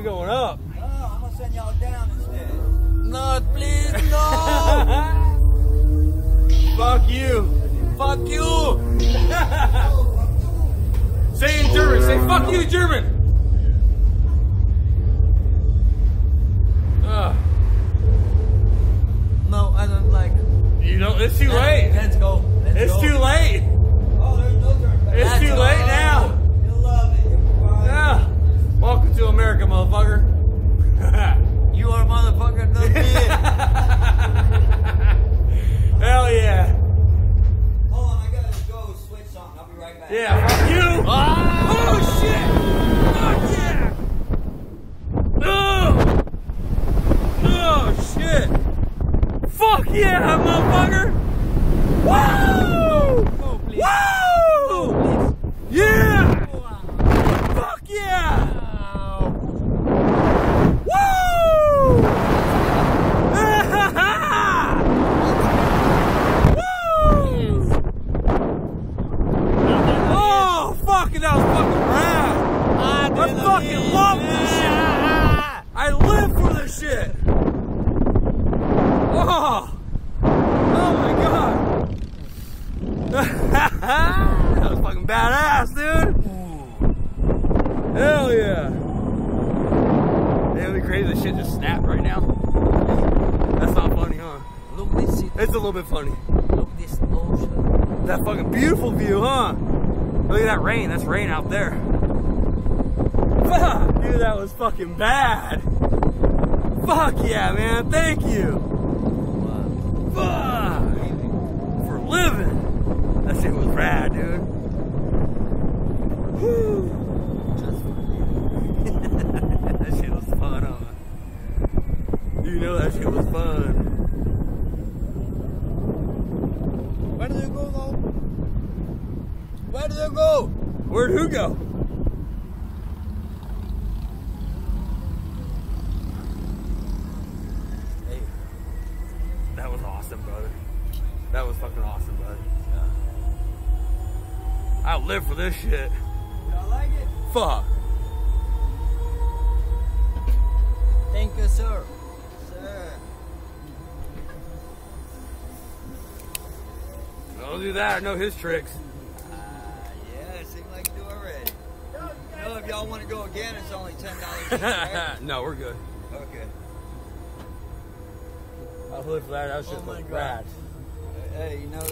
We going up. Oh, I'm gonna send y'all down instead. No, please, no. Fuck you. Fuck you. Say in German. Say fuck you, German. Ugh. No, I don't like. You know, it's too late. Let's go. Let's It's go. too late. Oh, there's no turn back. It's too late now. Yeah, fuck you. Ah! Oh, shit. Fuck yeah. Oh. Oh, shit. Fuck yeah, motherfucker. Woo. Yeah. Fuck yeah. Woo. Woo. Oh, fuck, that was fucking rad. I fucking love this shit. I live for this shit. Oh, oh my god. that was fucking badass, dude. Hell yeah. It'd be crazy this shit just snapped right now. That's not funny, huh? Look this. It's a little bit funny. Look this ocean. That fucking beautiful view, huh? Look at that rain. That's rain out there. Fuck, dude, that was fucking bad. Fuck yeah, man. Thank you. Fuck. For living. That shit was rad, dude. Whew. that shit was fun, huh? You know that shit was fun. Where do you go now? Where do you go? Where'd who go? Hey, that was awesome, brother. That was fucking awesome, brother. I live for this shit. Y'all like it? Fuck. Thank you, sir. Sir. Don't do that. I know his tricks. Uh, yeah, it seems like you do already. You know, if y'all want to go again, it's only ten dollars right? no, we're good. Okay. I for that. That shit Oh was God. rad. Hey, you know.